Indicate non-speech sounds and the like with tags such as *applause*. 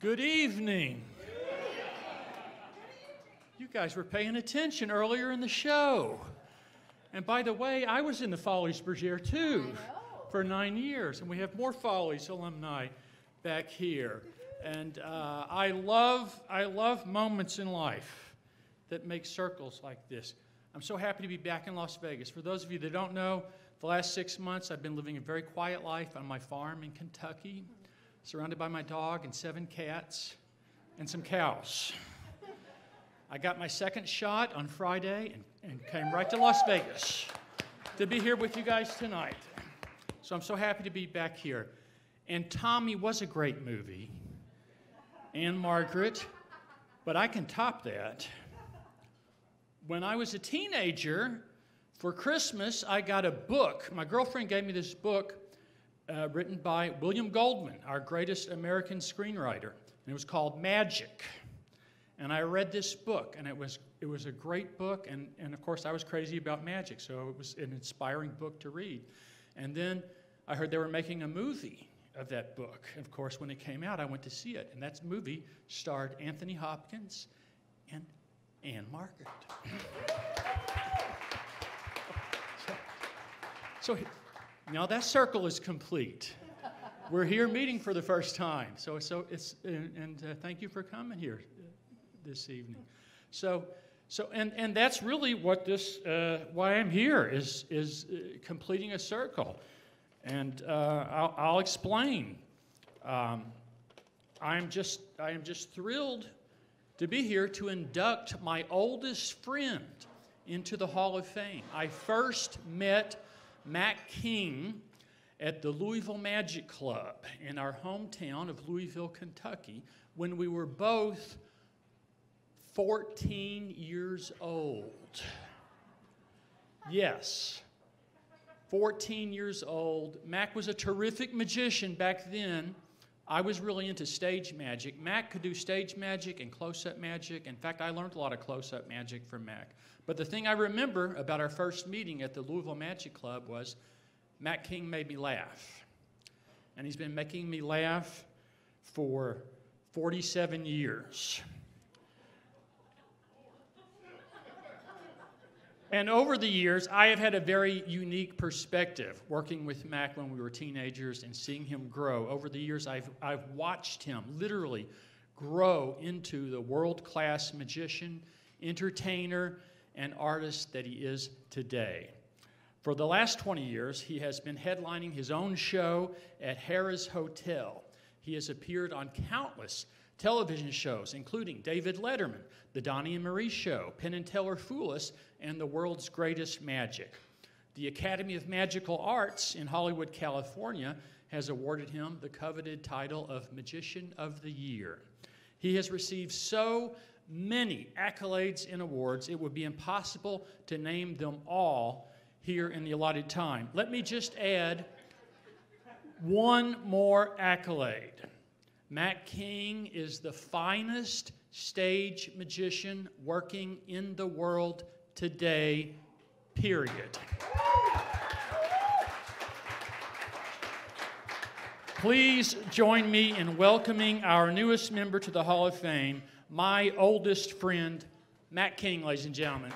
Good evening. You guys were paying attention earlier in the show. And by the way, I was in the Follies Bergère too for nine years, and we have more Follies alumni back here. And uh, I love, I love moments in life that make circles like this. I'm so happy to be back in Las Vegas. For those of you that don't know, the last six months I've been living a very quiet life on my farm in Kentucky, surrounded by my dog and seven cats and some cows. I got my second shot on Friday and, and came right to Las Vegas to be here with you guys tonight. So I'm so happy to be back here. And Tommy was a great movie, Ann-Margret, but I can top that. When I was a teenager, for Christmas, I got a book. My girlfriend gave me this book uh, written by William Goldman, our greatest American screenwriter. And it was called Magic. And I read this book, and it was, it was a great book. And, and of course, I was crazy about magic, so it was an inspiring book to read. And then I heard they were making a movie of that book. And of course, when it came out, I went to see it. And that movie starred Anthony Hopkins and Ann-Margret. *laughs* so, so now that circle is complete. We're here meeting for the first time. So, so it's, and, and uh, thank you for coming here this evening. So, so and, and that's really what this, uh, why I'm here, is, is uh, completing a circle. And uh, I'll, I'll, explain. Um, I'm just, I am just thrilled to be here to induct my oldest friend into the Hall of Fame. I first met Mac King at the Louisville Magic Club in our hometown of Louisville, Kentucky, when we were both 14 years old. Yes, 14 years old. Mac was a terrific magician back then. I was really into stage magic. Mac could do stage magic and close up magic. In fact, I learned a lot of close up magic from Mac. But the thing I remember about our first meeting at the Louisville Magic Club was Mac King made me laugh. And he's been making me laugh for 47 years. And over the years, I have had a very unique perspective working with Mac when we were teenagers and seeing him grow. Over the years, I've, I've watched him literally grow into the world class magician, entertainer, and artist that he is today. For the last 20 years, he has been headlining his own show at Harrah's Hotel. He has appeared on countless television shows, including David Letterman, The Donnie and Marie Show, Penn and Teller Fool Us, and The World's Greatest Magic. The Academy of Magical Arts in Hollywood, California, has awarded him the coveted title of Magician of the Year. He has received so many accolades and awards, it would be impossible to name them all here in the allotted time. Let me just add one more accolade. Mac King is the finest stage magician working in the world today, period. Please join me in welcoming our newest member to the Hall of Fame, my oldest friend, Mac King, ladies and gentlemen.